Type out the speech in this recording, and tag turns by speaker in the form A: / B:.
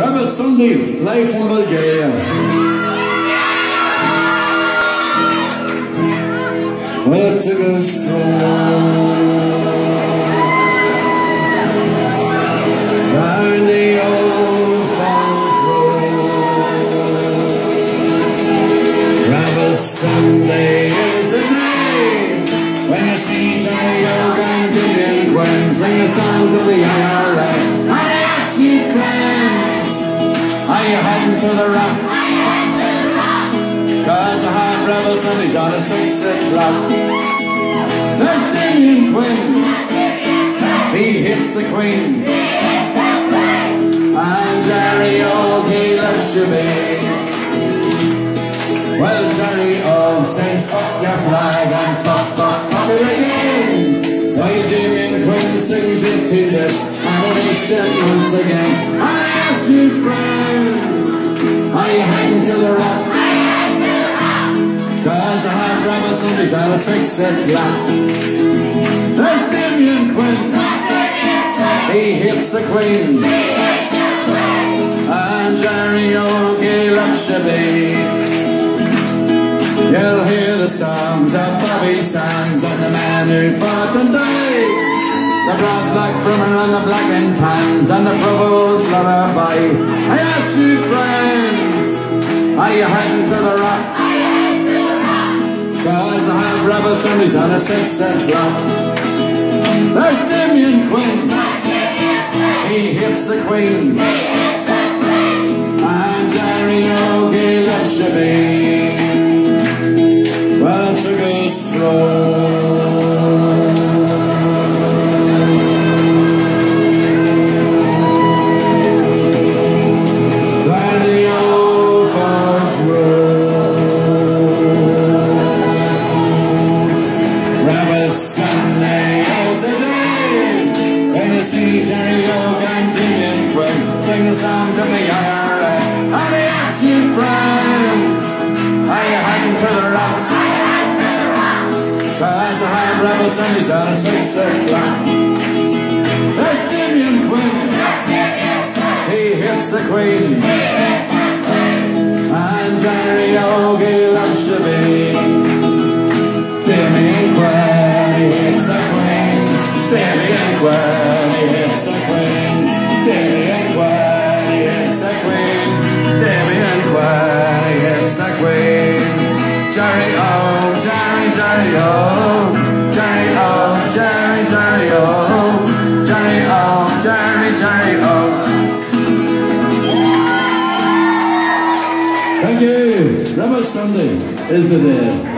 A: Rebel Sunday, live from Bulgaria. Us round the old Sunday is the day when you see Johnny and Julian Gwen sing a song to the IRA. You heading to the rock? Cause I have Rebel Sundays on a six o'clock. There's Damien Quinn, he hits the Queen. And Jerry O'Gee should be. Well, Jerry O sings fuck your flag and fuck, fuck, fuck it again. Why Damien Quinn sings it to this animation once again. I ask you friends, are you heading to the rock? Cause I have Rebel Sundays at a six o'clock. There's Damien Quinn, he hits the Queen. And Jerry O'Gee Luxury. You'll hear the songs of Bobby Sands and the man who fought and died. The broad black brimmer and the black and tans and the provo's lullaby. I ask you friends, are you heading to the rock? Cause I have rebel Sundays on a six o'clock. There's Damien Quinn, he hits the Queen. And Jerry O'Gee Luxury. Well, to go strong. Sunday is the day when you see Jerry and Damien Quinn sing a song to the IRA. And I ask you, friends, are you heading to the rock? Cause I have Rebel Sundays on a six o'clock. Jerry O, Jerry, Jerry O. Jerry O, Jerry, Jerry O. Jerry O, Jerry, Jerry O. Thank you. Rebel Sunday is the day.